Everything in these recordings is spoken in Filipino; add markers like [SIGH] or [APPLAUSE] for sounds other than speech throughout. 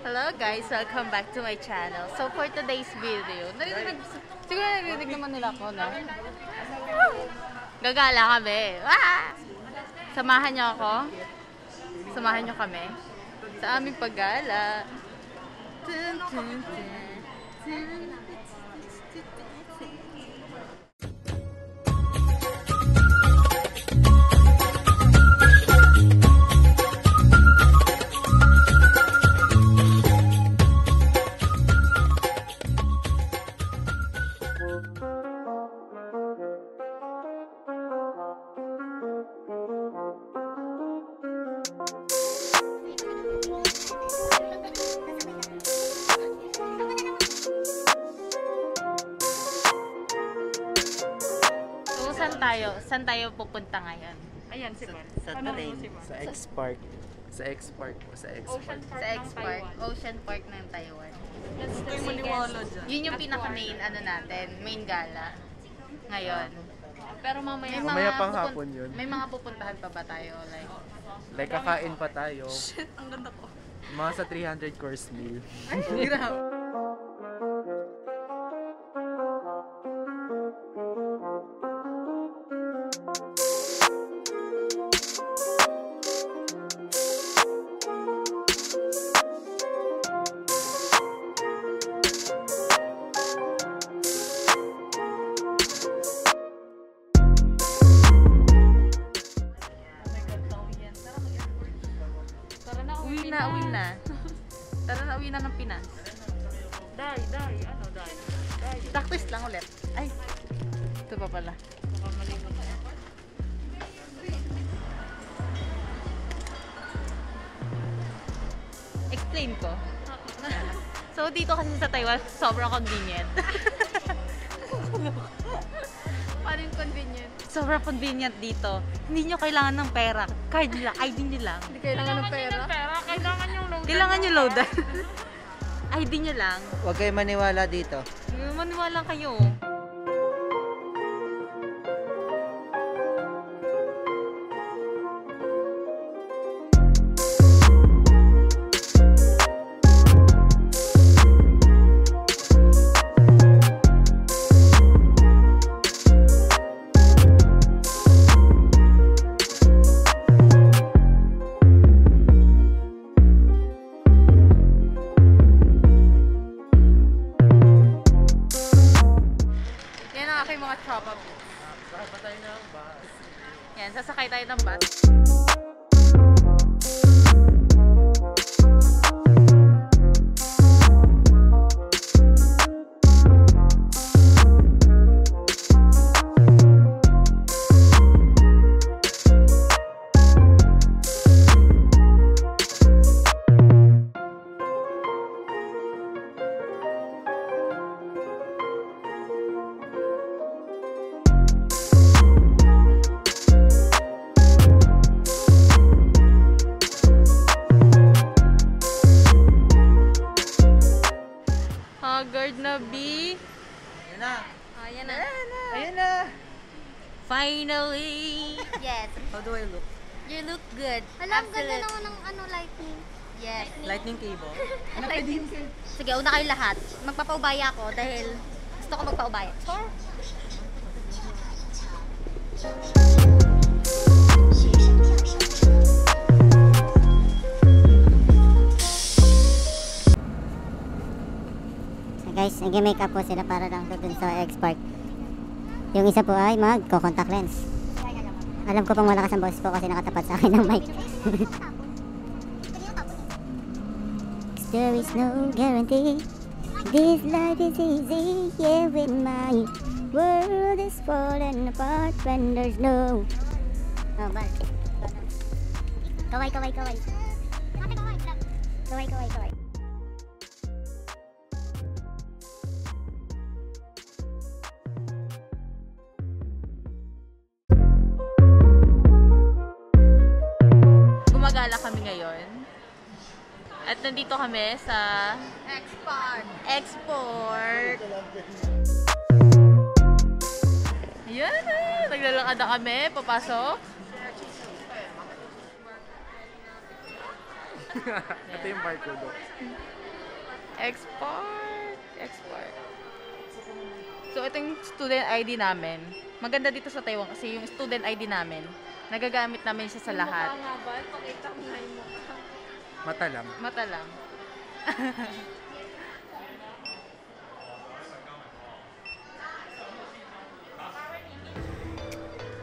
Hello guys, welcome back to my channel. So for today's video, narinig, siguro narinig naman nila ako, no? Gagala kami. Ah! Samahan niyo ako. Samahan niyo kami sa aming paggala. Dun, dun, dun, dun. So, tayo? Saan tayo pupunta ngayon? Ayan si Mar. Sa Ano train. Sa X-Park. Sa X-Park po. Sa X-Park. Park Sa ng X Park, Taiwan. Ocean Park ng Taiwan. That's the biggest. Yun yung pinaka-main ano natin, main gala. Ngayon. Pero mamaya, May Mamaya pang hapon yun. May mga pupuntahan pa ba tayo? Like, Like kakain pa tayo. Shit, ang ganda ko. Mga sa 300 course meal. grabe. [LAUGHS] Explain ko. [LAUGHS] So, dito kasi sa Taiwan, sobrang convenient. [LAUGHS] Paano yung convenient? Sobrang convenient dito. Hindi nyo kailangan ng pera. Card lang, ID nyo lang. Hindi kailangan ng pera. Ng pera, kailangan yung load. Kailangan nyo loadan. [LAUGHS] ID nyo lang. Huwag kayo maniwala dito. Maniwala kayo. Finally! Yes. How do I look? You look good. Alam, ganda naman ng ano, lightning. Yes. Lightning cable. [LAUGHS] lightning. Sige, una kayo lahat. Magpapaubaya ako dahil gusto ko magpaubaya. Sure. So guys, nag-makeup po sila para lang dun sa X-Park. Yung isa po ay mag-contact lens. Alam ko pang malakas ang boses ko kasi nakatapat sa akin ng mic. [LAUGHS] there is no guarantee This life is easy, yeah, with my world is falling apart when there's no... Oh, bal. Kaway, kaway, kaway. Kaway, kaway, kaway. Gumagala kami ngayon. At nandito kami sa Export. export. Ayan na! Naglalakad na kami, papasok. [LAUGHS] Ito yung barcode. Export. Export. So, ito yung student ID namin. Maganda dito sa Taiwan kasi yung student ID namin, nagagamit namin siya sa lahat. nga ba? Pakita mo na yung mukha. Mata lang. [LAUGHS] Mata lang.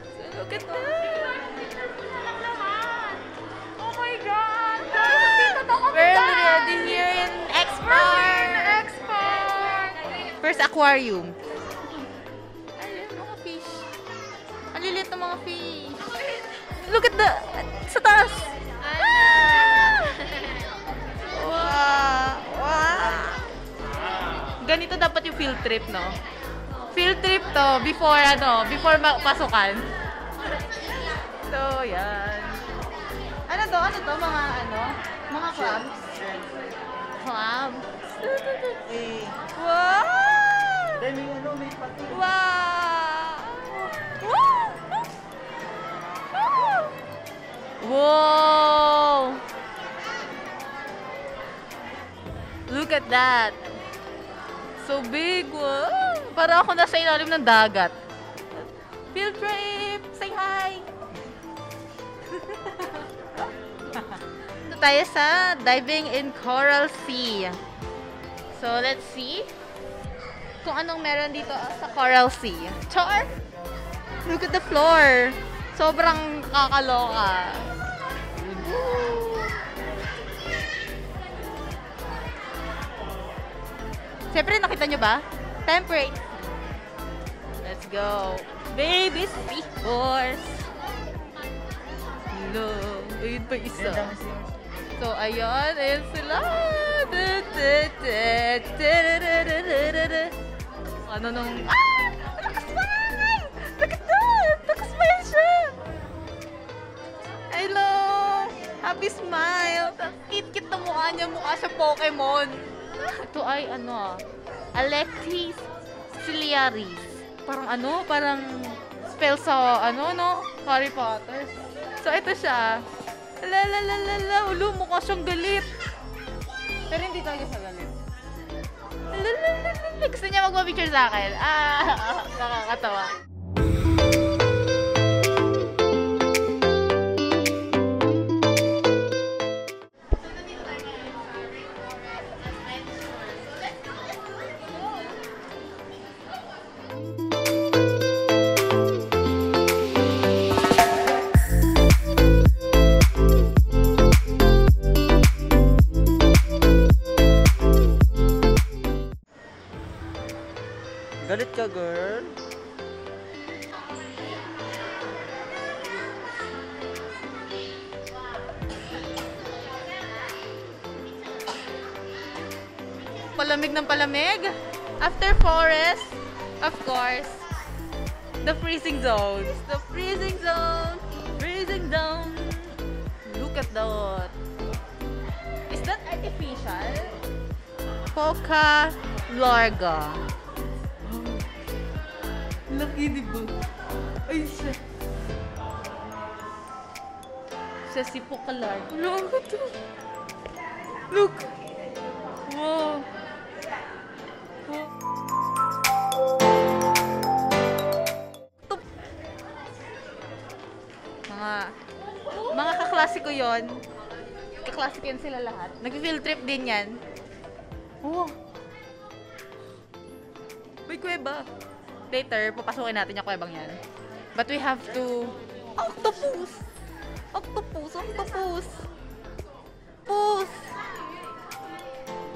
so, look at that! Oh my God! We're already here in Export! Export! First aquarium. Look at the... Sa taas! Ah! Wow! Wow! Ganito dapat yung field trip, no? Field trip to before, ano, before pasukan. So, yan. Ano to? Ano to? Mga, ano? Mga? Crabs? Eh, Wow! ano, may pati. Wow! Wow! Look at that! So big! Wow! Para ako nasa ilalim ng dagat. Field trip! Say hi! [LAUGHS] Ito tayo sa diving in Coral Sea. So, let's see kung anong meron dito sa Coral Sea. Char! Look at the floor! Sobrang kakaloka. Siyempre, nakita nyo ba? Temperate. Let's go. Babies before. No. Ayun pa isa. So, ayun. Ayun sila. Ano nung... Ah! Happy smile! Cute-cute na mukha niya. Mukha siya Pokemon. Ito ay ano ah. Electis ciliaris. Parang ano? Parang spell sa ano no? Harry Potter. So ito siya. La la la la la. Ulo, mukha siyang galit. Pero hindi talaga siya galit. La la la la. Gusto niya magpa-picture sa akin. Ah, [LAUGHS] nakakatawa. Galit ka, girl. Palamig ng palamig. After forest, of course, the freezing zone. The freezing zone. Freezing zone. Look at that. Is that artificial? Poca larga. Laki, di ba? Ay, siya. Siya si Poca larga. Ano ako to? Look! Wow! Tup. Mga mga kaklase ko yon. Kaklase ko yan sila lahat. Nag-field trip din yan. Oh. May kuweba. Later, papasukin natin yung kuwebang yan. But we have to... Octopus! Octopus! Octopus! Pus!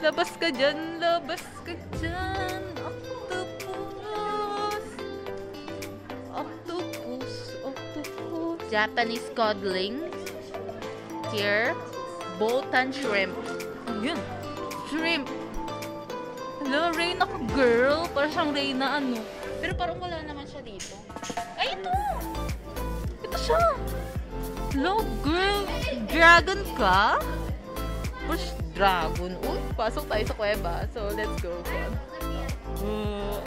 Labas ka dyan! Labas ka dyan! Octopus! Octopus! Octopus! Japanese codling. Here. Bolton shrimp. Ayun! Shrimp! Hello, Reyna ka, girl! Parang siyang Reyna, ano. Pero parang wala naman siya dito. Ay, ito! Ito siya! Hello, girl! Dragon ka? Push dragon. Uy, pasok tayo sa kuweba. So, let's go. Uh,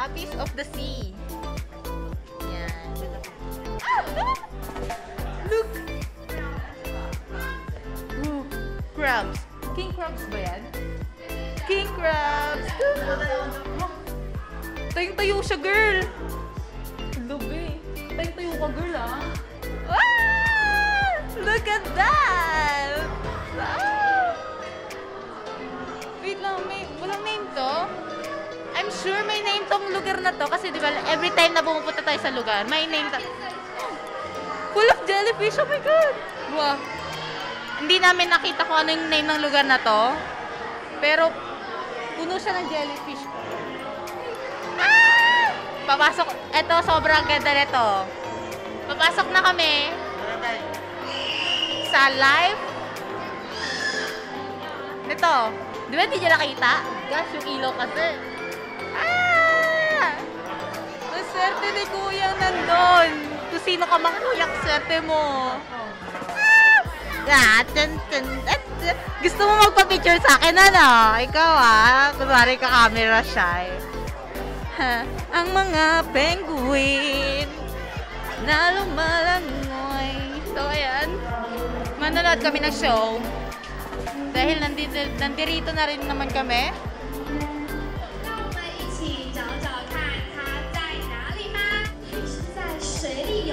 Abyss of the Sea. Yan. [LAUGHS] Look! Oh. Crabs. King crabs ba yan? King crabs! [LAUGHS] Tayong-tayo siya, girl! Lubi. Tayong-tayo ka, girl, ah. Ah! Look at that! Ah! Wait lang, may, walang name to? I'm sure may name tong lugar na to kasi di ba every time na pumupunta tayo sa lugar, may name ta- Full of jellyfish, oh my God! Wow. Hindi namin nakita kung ano yung name ng lugar na to. Pero, puno siya ng jellyfish. Ah! Papasok, eto, sobrang ganda nito. Papasok na kami sa live. Nito, di ba hindi nyo nakita? Gosh, yung ilaw kasi. Ah! Ang swerte ni Kuya nandun. Kung sino ka mang kuya, swerte mo. Ah, tun, tun, at, at. Gusto mo magpa-picture sa akin, ano? Ikaw, ah. Kunwari ka camera shy. Ang mga penguin na lumalangoy. So, ayan. Manonood kami ng show. Dahil nandito, nandirito na rin naman kami.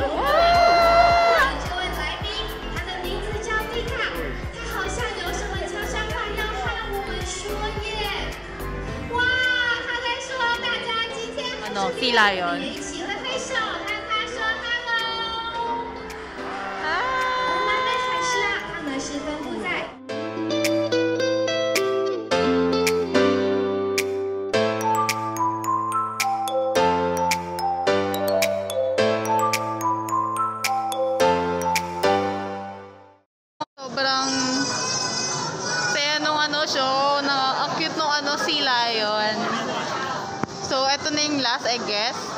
让 ano, 是 sila yun. Yung last, I guess.